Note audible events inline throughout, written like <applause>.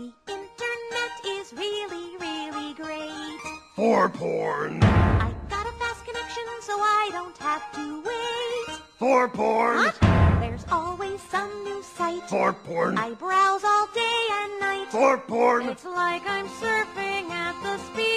The internet is really, really great. For porn. I got a fast connection so I don't have to wait. For porn. What? There's always some new site. For porn. I browse all day and night. For porn. It's like I'm surfing at the speed.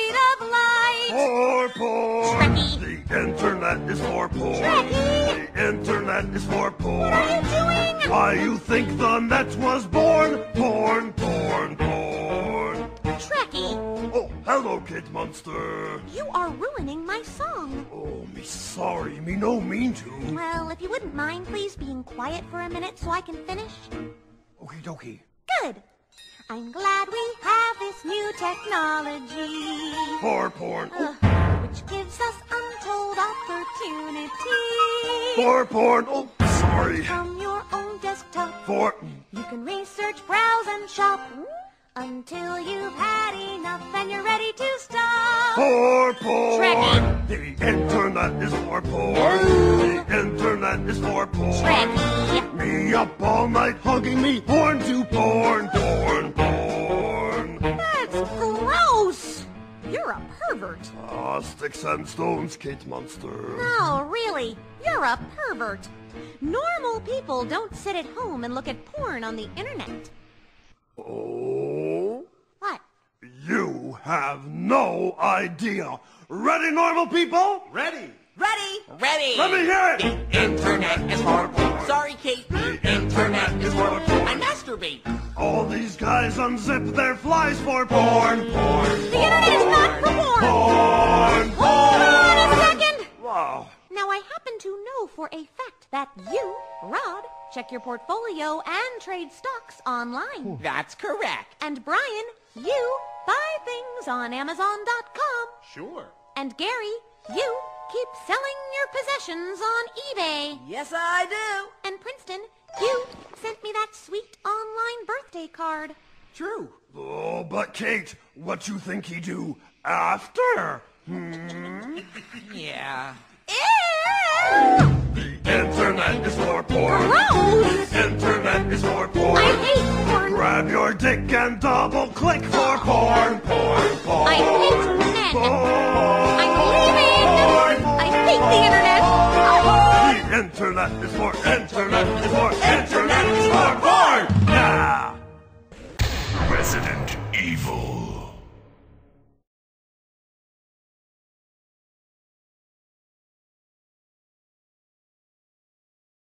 For porn. Trekkie. The internet is for porn. Trekkie. The internet is for porn. What are you doing? Why you think the net was born? Porn, porn, porn. Trekkie, Oh, hello, Kate Monster. you are ruining my song. Oh, me sorry, me no mean to. Well, if you wouldn't mind, please being quiet for a minute so I can finish. Okie dokie. Good. I'm glad we have this new technology. For porn. uh, which gives us untold opportunity. For porn. Oh, sorry. From your own desktop, For. you can research, browse, and shop until you've had enough and you're ready to stop. For porn. Trekkie. The internet is for porn. The internet is for porn. Trekkie. Me up all night hugging me porn to porn, Ah, sticks and stones, Kate Monster. No, really, you're a pervert. Normal people don't sit at home and look at porn on the internet. Oh, What? you have no idea. Ready, normal people? Ready? Ready? Ready. Let me hear it. The internet is for porn. Sorry, Kate. The internet is for porn. I masturbate. All these guys unzip their flies for porn, porn, The internet is not for porn. porn, for a fact that you, Rod, check your portfolio and trade stocks online. That's correct. And Brian, you buy things on Amazon.com. Sure. And Gary, you keep selling your possessions on eBay. Yes, I do. And Princeton, you sent me that sweet online birthday card. True. Oh, but Kate, what you think he do after? Hmm? <laughs> Yeah. Ew! porn. I hate porn. Grab your dick and double click for porn, porn, porn. I hate men. Porn. I'm leaving. Porn. I hate the internet. Porn. The internet is for internet is for internet is for porn. Yeah. Resident Evil.